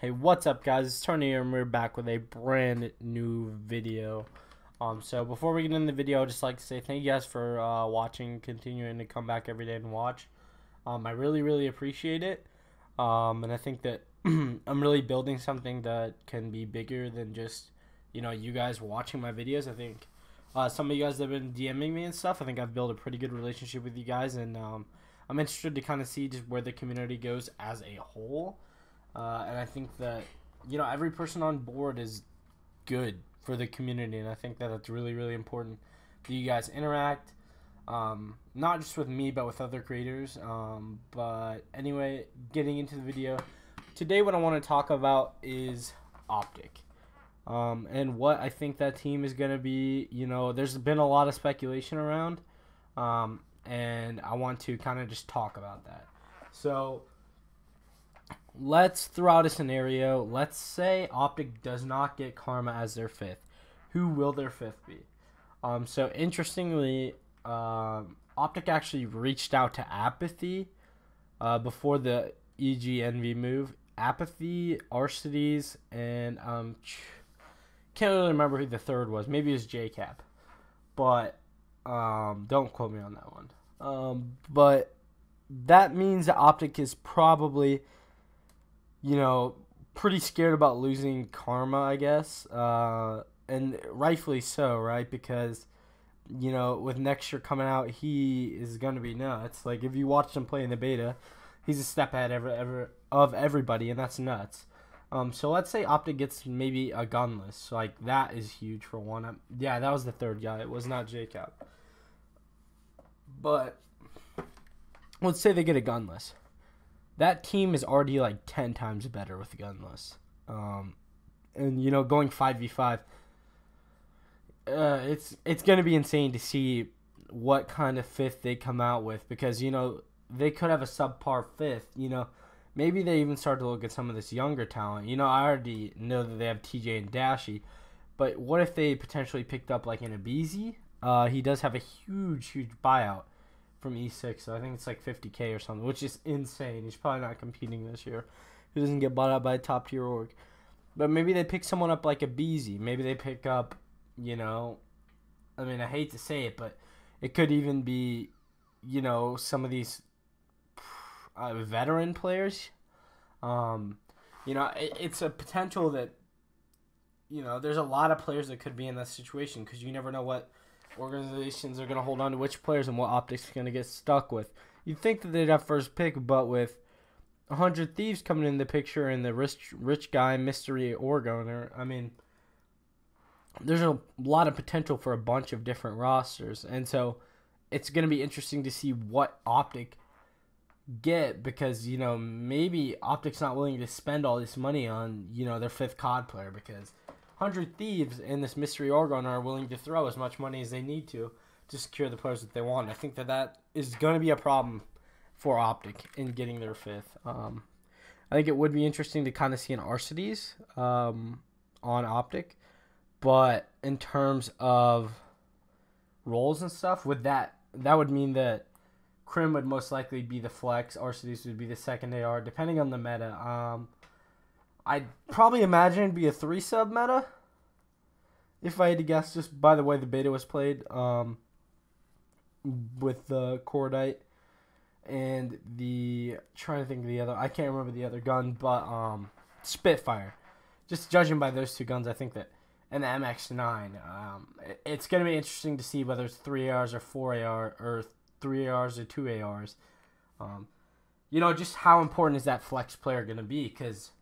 Hey, what's up, guys? It's Tony here, and we're back with a brand new video. Um, so before we get into the video, I'd just like to say thank you guys for uh, watching, continuing to come back every day and watch. Um, I really, really appreciate it. Um, and I think that I'm really building something that can be bigger than just, you know, you guys watching my videos. I think uh, some of you guys have been DMing me and stuff, I think I've built a pretty good relationship with you guys, and um, I'm interested to kind of see just where the community goes as a whole. Uh, and I think that you know every person on board is good for the community, and I think that it's really really important that you guys interact, um, not just with me but with other creators. Um, but anyway, getting into the video today, what I want to talk about is Optic. Um, and what I think that team is going to be, you know, there's been a lot of speculation around, um, and I want to kind of just talk about that. So, let's throw out a scenario. Let's say Optic does not get Karma as their fifth. Who will their fifth be? Um, so interestingly, um, Optic actually reached out to Apathy uh, before the EGNV move. Apathy, Arcitys, and um, can't really remember who the third was. Maybe it was JCap, but um, don't quote me on that one. Um, but that means that Optic is probably you know, pretty scared about losing Karma, I guess, uh, and rightfully so, right? Because you know, with next year coming out, he is gonna be nuts. Like if you watch him play in the beta, he's a step ahead ever ever of everybody, and that's nuts. Um, so let's say Optic gets maybe a gunless, like that is huge for one. Um, yeah, that was the third guy. It was not Jacob. But let's say they get a gunless that team is already like 10 times better with gunless. Um, and you know, going 5v5 uh, it's it's going to be insane to see what kind of fifth they come out with because you know, they could have a subpar fifth, you know. Maybe they even start to look at some of this younger talent. You know, I already know that they have TJ and Dashy, but what if they potentially picked up like an Abezy? Uh, he does have a huge, huge buyout from E6. So I think it's like 50k or something, which is insane. He's probably not competing this year. He doesn't get bought out by a top tier org. But maybe they pick someone up like a Beezy. Maybe they pick up, you know, I mean, I hate to say it, but it could even be, you know, some of these uh, veteran players. Um, you know, it, it's a potential that, you know, there's a lot of players that could be in that situation because you never know what organizations are going to hold on to which players and what optics are going to get stuck with. You'd think that they'd have first pick, but with 100 Thieves coming in the picture and the rich, rich guy mystery org owner, I mean, there's a lot of potential for a bunch of different rosters. And so it's going to be interesting to see what Optic get because, you know, maybe Optic's not willing to spend all this money on, you know, their fifth COD player because – hundred thieves in this mystery organ are willing to throw as much money as they need to to secure the players that they want. I think that that is going to be a problem for Optic in getting their fifth. Um, I think it would be interesting to kind of see an Arcitys um, on Optic, but in terms of roles and stuff, with that that would mean that Crim would most likely be the flex, Arcitys would be the second AR, depending on the meta. Um, I'd probably imagine it'd be a three sub meta. If I had to guess, just by the way the beta was played, um, with the Cordite and the trying to think of the other, I can't remember the other gun, but um, Spitfire. Just judging by those two guns, I think that and the MX9, um, it's gonna be interesting to see whether it's three ARs or four AR or three ARs or two ARs. Um, you know, just how important is that flex player gonna be? Because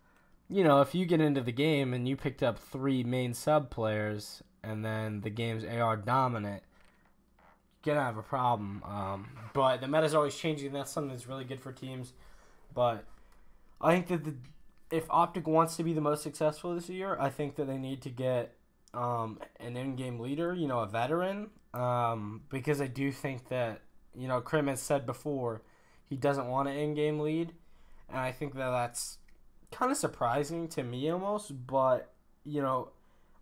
you know, if you get into the game and you picked up three main sub players and then the game's AR dominant, you're gonna have a problem. Um, but the meta's always changing. That's something that's really good for teams. But I think that the if Optic wants to be the most successful this year, I think that they need to get um, an in-game leader, you know, a veteran, um, because I do think that you know Crim has said before he doesn't want an in-game lead, and I think that that's kind of surprising to me almost. But you know,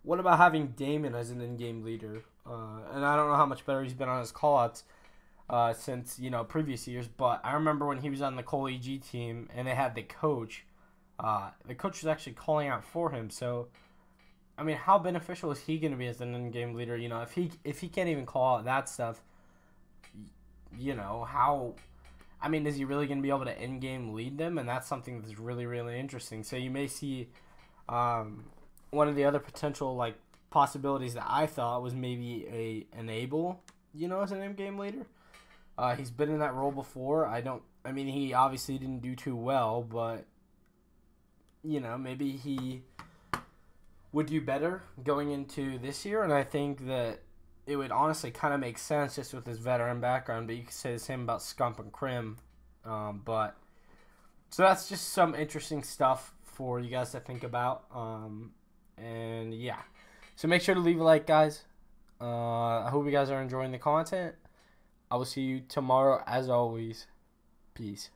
what about having Damon as an in-game leader? Uh, and I don't know how much better he's been on his callouts uh, since you know previous years. But I remember when he was on the Cole EG team and they had the coach. Uh, the coach was actually calling out for him. So, I mean, how beneficial is he going to be as an in-game leader? You know, if he if he can't even call out that stuff, you know how. I mean, is he really going to be able to in-game lead them? And that's something that's really really interesting. So you may see, um, one of the other potential like possibilities that I thought was maybe a enable, you know, as an in-game leader. Uh, he's been in that role before. I don't. I mean, he obviously didn't do too well, but you know, maybe he would do better going into this year. And I think that it would honestly kind of make sense just with his veteran background. But you could say the same about Scump and Crim. Um, but so that's just some interesting stuff for you guys to think about. Um, and yeah, so make sure to leave a like, guys. Uh, I hope you guys are enjoying the content. I will see you tomorrow, as always. Peace.